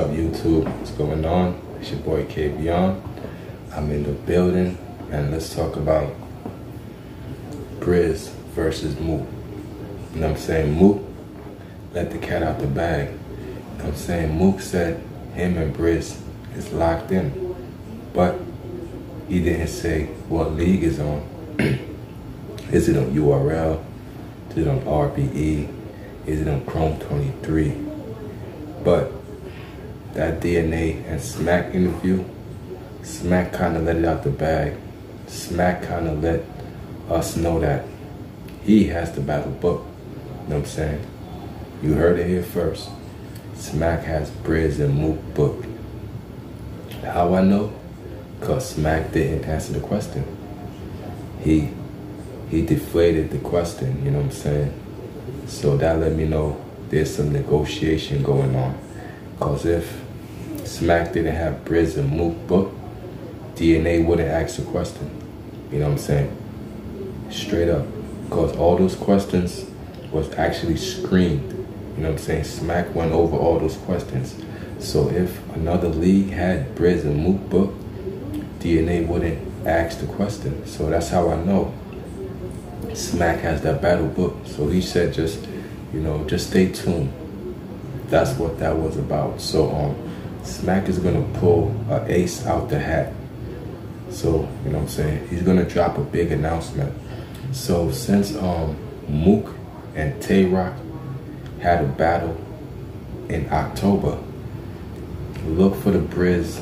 up YouTube? What's going on? It's your boy Kaveion. I'm in the building and let's talk about Brizz versus Mook. You know what I'm saying? Mook let the cat out the bag. You know I'm saying? Mook said him and Brizz is locked in. But he didn't say what league is on. is it on URL? Is it on RBE? Is it on Chrome 23? But that DNA and Smack interview, Smack kind of let it out the bag. Smack kind of let us know that he has the battle book. You know what I'm saying? You heard it here first. Smack has Brizz and Mook book. How I know? Cause Smack didn't answer the question. He he deflated the question, you know what I'm saying? So that let me know there's some negotiation going on. Cause if Smack didn't have Brizz and Mook book, DNA wouldn't ask the question. You know what I'm saying? Straight up. Cause all those questions was actually screened. You know what I'm saying? Smack went over all those questions. So if another league had Brizz and Mook book, DNA wouldn't ask the question. So that's how I know Smack has that battle book. So he said just, you know, just stay tuned. That's what that was about. So um Smack is gonna pull a ace out the hat. So, you know what I'm saying? He's gonna drop a big announcement. So since um Mook and Tay Roc had a battle in October, look for the Brizz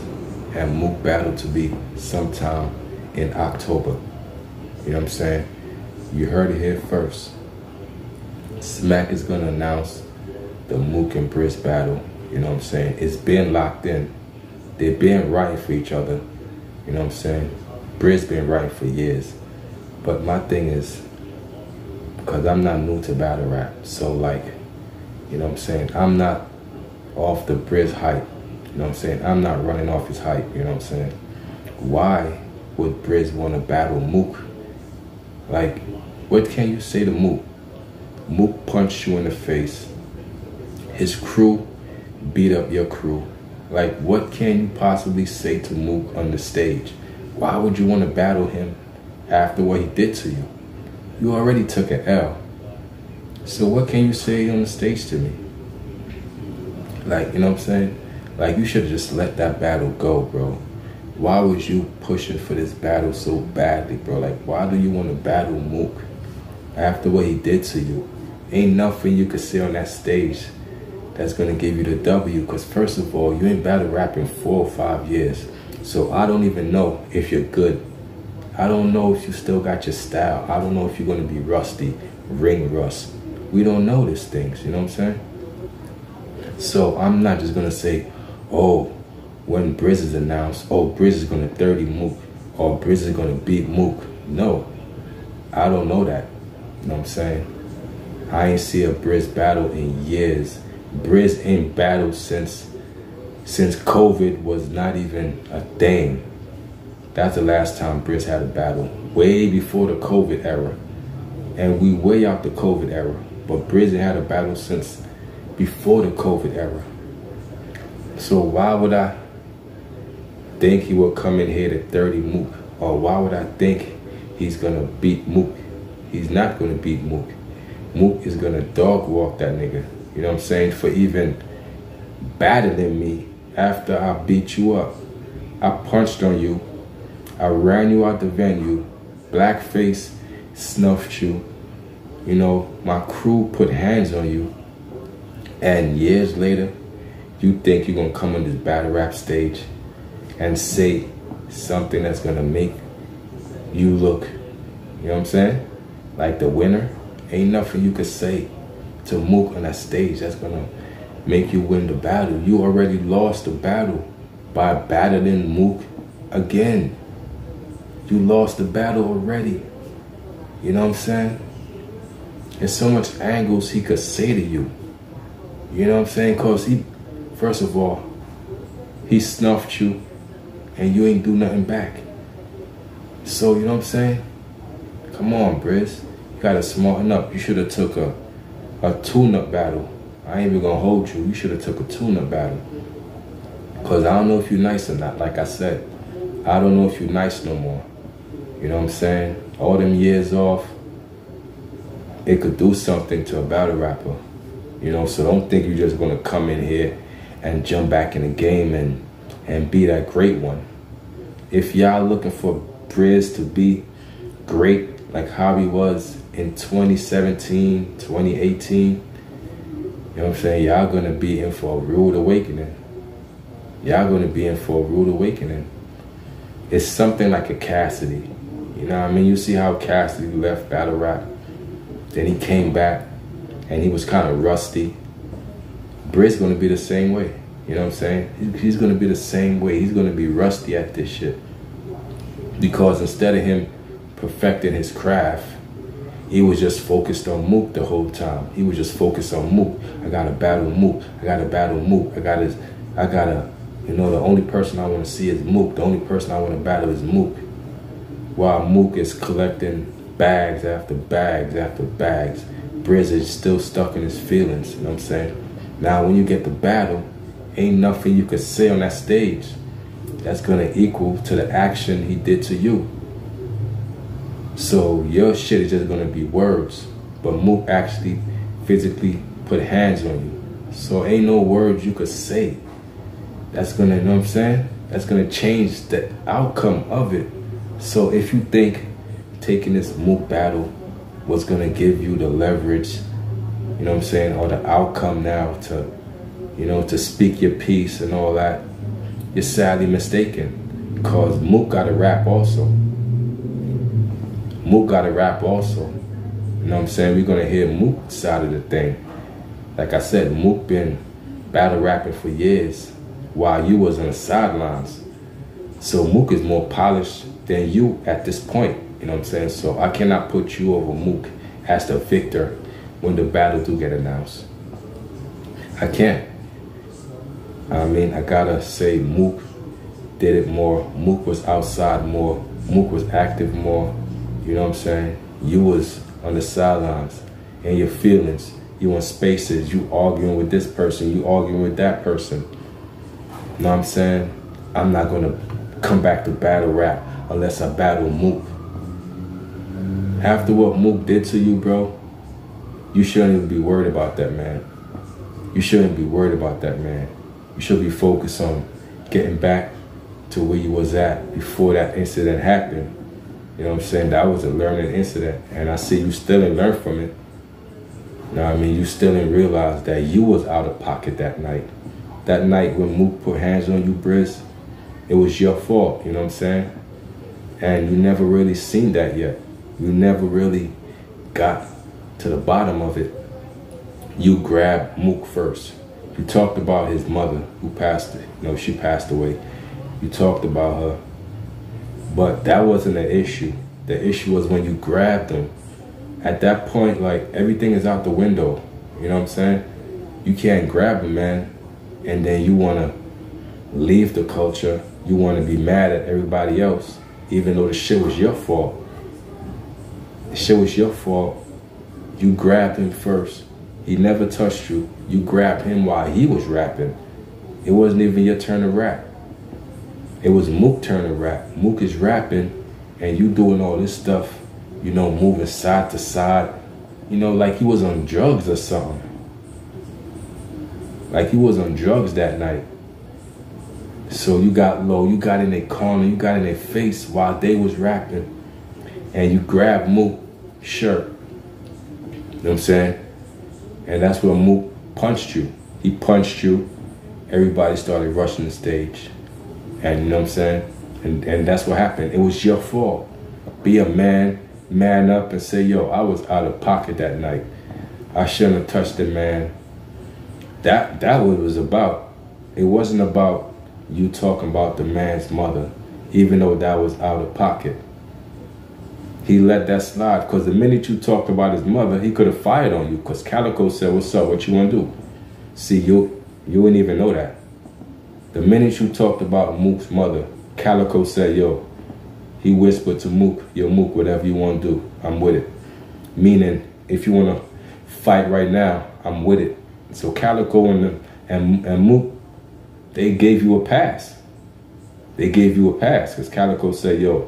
and Mook battle to be sometime in October. You know what I'm saying? You heard it here first. Smack is gonna announce the Mook and Brizz battle. You know what I'm saying? It's been locked in. They've been right for each other. You know what I'm saying? Brizz been right for years. But my thing is, because I'm not new to battle rap, so like, you know what I'm saying? I'm not off the Brizz hype. You know what I'm saying? I'm not running off his hype, you know what I'm saying? Why would Brizz want to battle Mook? Like, what can you say to Mook? Mook punched you in the face. His crew beat up your crew. Like, what can you possibly say to Mook on the stage? Why would you want to battle him after what he did to you? You already took an L. So what can you say on the stage to me? Like, you know what I'm saying? Like, you should have just let that battle go, bro. Why was you pushing for this battle so badly, bro? Like, why do you want to battle Mook after what he did to you? Ain't nothing you could say on that stage that's gonna give you the W. Because first of all, you ain't battle rapping four or five years. So I don't even know if you're good. I don't know if you still got your style. I don't know if you're gonna be rusty, ring rust. We don't know these things, you know what I'm saying? So I'm not just gonna say, oh, when Brizz is announced, oh, Brizz is gonna 30 Mook, or Brizz is gonna beat Mook. No, I don't know that. You know what I'm saying? I ain't see a Brizz battle in years. Brizz ain't battled since since COVID was not even a thing. That's the last time Brizz had a battle, way before the COVID era. And we way out the COVID era. But Brizz had a battle since before the COVID era. So why would I think he will come in here to 30 Mook? Or why would I think he's gonna beat Mook? He's not gonna beat Mook. Mook is gonna dog walk that nigga. You know what I'm saying? For even battling me after I beat you up. I punched on you. I ran you out the venue. Blackface snuffed you. You know, my crew put hands on you. And years later, you think you're gonna come on this battle rap stage and say something that's gonna make you look, you know what I'm saying? Like the winner. Ain't nothing you could say to Mook on that stage that's gonna make you win the battle. You already lost the battle by battling Mook again. You lost the battle already. You know what I'm saying? There's so much angles he could say to you. You know what I'm saying? Cause he, first of all, he snuffed you and you ain't do nothing back. So, you know what I'm saying? Come on, Brizz. You gotta smarten up. You should have took a, a tune-up battle. I ain't even gonna hold you. You should have took a tune-up battle. Because I don't know if you're nice or not. Like I said, I don't know if you're nice no more. You know what I'm saying? All them years off, it could do something to a battle rapper. You know, so don't think you're just gonna come in here and jump back in the game and and be that great one. If y'all looking for Brizz to be great like he was in 2017, 2018, you know what I'm saying? Y'all gonna be in for a rude awakening. Y'all gonna be in for a rude awakening. It's something like a Cassidy. You know what I mean? You see how Cassidy left battle rap. Then he came back and he was kind of rusty. Brizz gonna be the same way. You know what I'm saying? He's gonna be the same way. He's gonna be rusty at this shit. Because instead of him perfecting his craft, he was just focused on Mook the whole time. He was just focused on Mook. I gotta battle Mook. I gotta battle Mook. I gotta, I gotta, you know, the only person I wanna see is Mook. The only person I wanna battle is Mook. While Mook is collecting bags after bags after bags, Brizz is still stuck in his feelings, you know what I'm saying? Now, when you get the battle, ain't nothing you could say on that stage that's gonna equal to the action he did to you. So your shit is just gonna be words, but Mook actually physically put hands on you. So ain't no words you could say. That's gonna, you know what I'm saying? That's gonna change the outcome of it. So if you think taking this Mook battle was gonna give you the leverage, you know what I'm saying, or the outcome now to, you know, to speak your piece and all that, you're sadly mistaken. Because Mook got a rap also. Mook got a rap also. You know what I'm saying? We're gonna hear Mook side of the thing. Like I said, Mook been battle rapping for years while you was on the sidelines. So Mook is more polished than you at this point. You know what I'm saying? So I cannot put you over Mook as the victor when the battle do get announced. I can't. I mean, I gotta say Mook did it more. Mook was outside more. Mook was active more. You know what I'm saying? You was on the sidelines and your feelings. You in spaces. You arguing with this person. You arguing with that person. You know what I'm saying? I'm not gonna come back to battle rap unless I battle Mook. After what Mook did to you, bro, you shouldn't even be worried about that, man. You shouldn't be worried about that, man. You should be focused on getting back to where you was at before that incident happened. You know what I'm saying? That was a learning incident. And I see you still didn't learn from it. You know what I mean? You still didn't realize that you was out of pocket that night. That night when Mook put hands on you, Brizz, it was your fault, you know what I'm saying? And you never really seen that yet. You never really got to the bottom of it. You grabbed Mook first. You talked about his mother who passed, you know, she passed away. You talked about her. But that wasn't the issue. The issue was when you grabbed him. At that point, like everything is out the window. You know what I'm saying? You can't grab him, man. And then you want to leave the culture. You want to be mad at everybody else, even though the shit was your fault. The shit was your fault. You grabbed him first. He never touched you. You grabbed him while he was rapping. It wasn't even your turn to rap. It was Mook turn to rap. Mook is rapping and you doing all this stuff, you know, moving side to side. You know, like he was on drugs or something. Like he was on drugs that night. So you got low, you got in their corner, you got in their face while they was rapping. And you grabbed Mook shirt. You know what I'm saying? And that's where Mook punched you. He punched you. Everybody started rushing the stage. And you know what I'm saying? And, and that's what happened. It was your fault. Be a man, man up and say, yo, I was out of pocket that night. I shouldn't have touched it, man. That that what it was about. It wasn't about you talking about the man's mother, even though that was out of pocket. He let that slide because the minute you talked about his mother, he could have fired on you because Calicoe said, What's up? What you want to do? See, you you wouldn't even know that. The minute you talked about Mook's mother, Calicoe said, Yo, he whispered to Mook, Yo, Mook, whatever you want to do, I'm with it. Meaning, if you want to fight right now, I'm with it. So Calicoe and, the, and, and Mook they gave you a pass. They gave you a pass because Calicoe said, yo,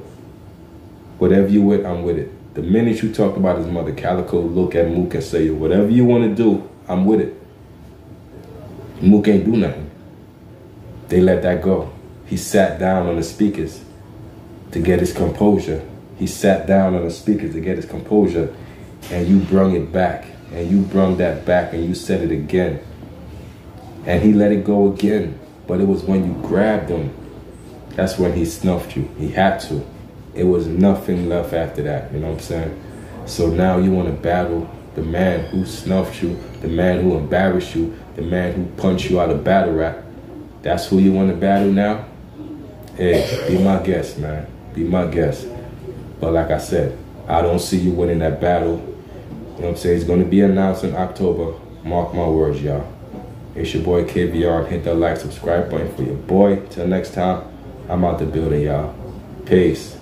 whatever you with, I'm with it. The minute you talked about his mother, Calicoe look at Mook and say, yo, whatever you want to do, I'm with it. Mook ain't do nothing. They let that go. He sat down on the speakers to get his composure. He sat down on the speakers to get his composure, and you brung it back, and you brung that back, and you said it again. And he let it go again. But it was when you grabbed him, that's when he snuffed you. He had to. It was nothing left after that. You know what I'm saying? So now you want to battle the man who snuffed you, the man who embarrassed you, the man who punched you out of battle rap. That's who you want to battle now? Hey, be my guest, man. Be my guest. But like I said, I don't see you winning that battle. You know what I'm saying? It's going to be announced in October. Mark my words, y'all. It's your boy Kaveion. Hit that like, subscribe button for your boy. Till next time, I'm out the building, y'all. Peace.